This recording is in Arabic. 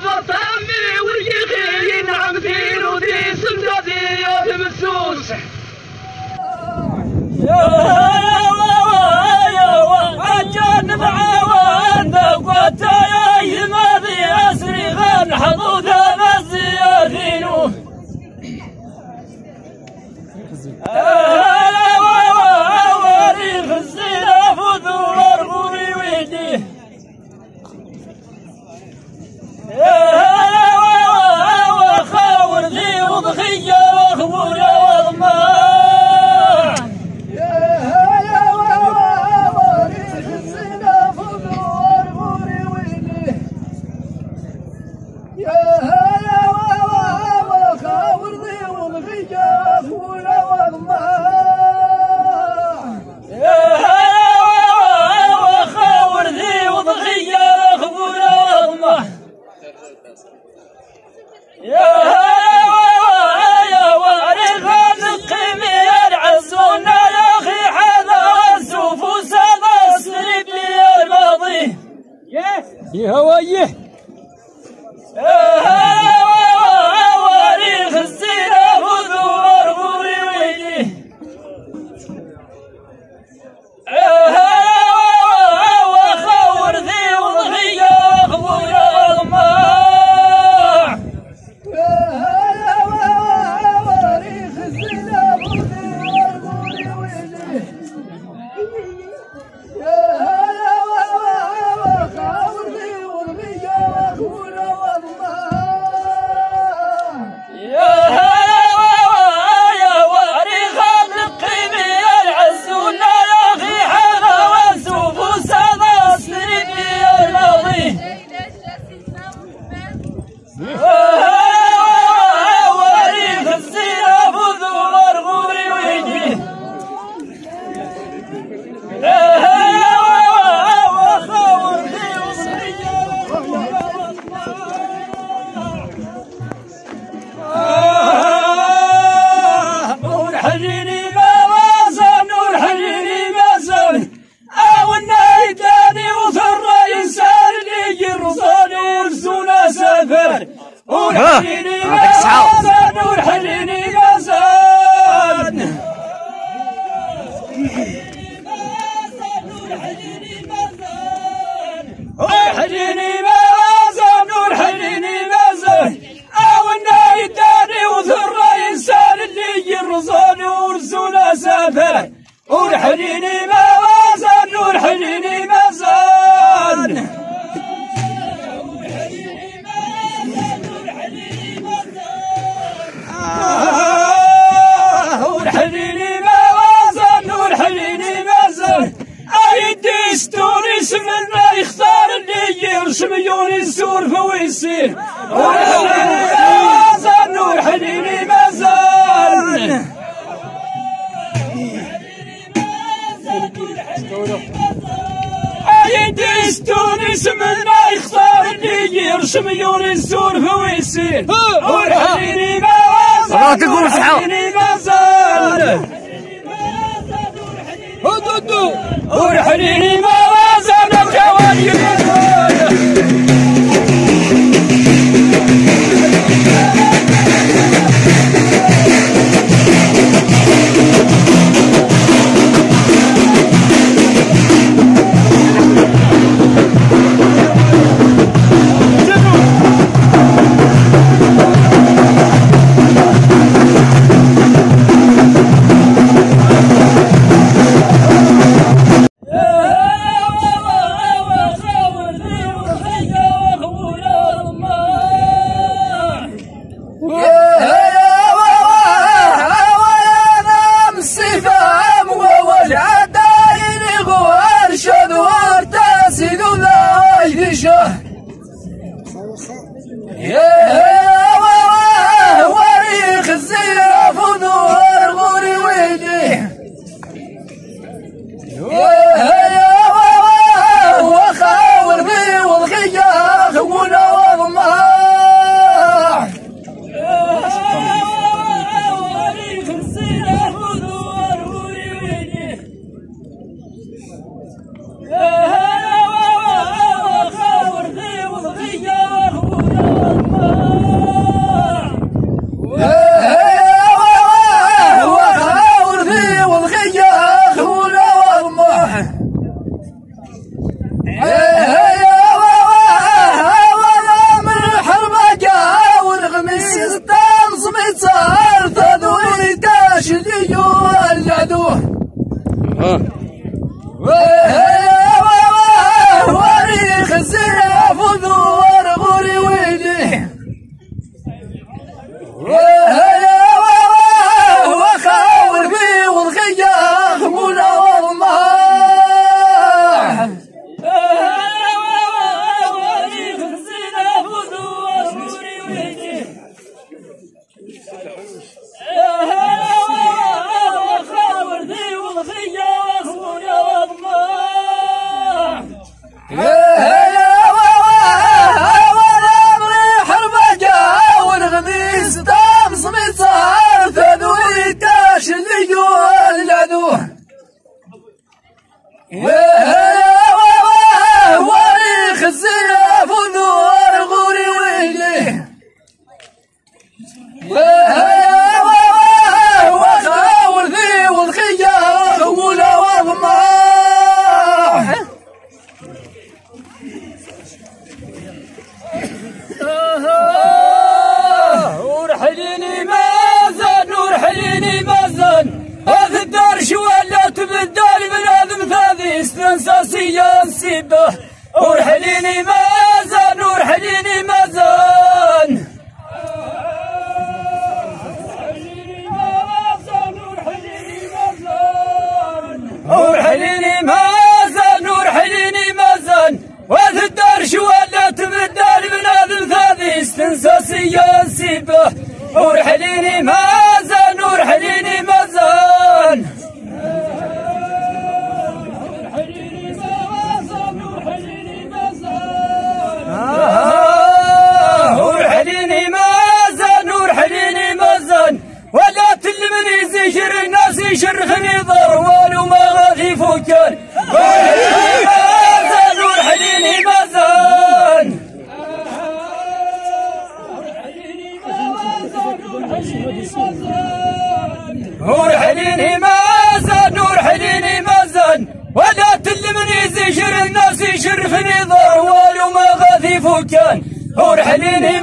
فرطامي واليخي نعم في ودي سمدتي يا مسوس يا يا عجان معاون يا يا وارث القيمي العزون يا أخي هذا السوف وساد السرب لي الماضي. يا هوايه. انسان اللي نور السور فويسين نور حنيني ما صلاة تقول صحة. حنيني ما هدودو ورحنيني ما Huh? استنساسيا سيبه ورحليني مازن ورحليني مازن. ورحليني مازن ورحليني مازن. وذ الدرش ولا تبدل من هذا الثاني استنساسيا سيبه ورحليني مازن زيشر الناس يشرخني ضروال وما غادي فكر ورحليني مازن ورحليني مازن ورحليني مازن ورحليني مازن ولا تلمني زيشر الناس يشرخني ضروال وما غادي فكر ورحليني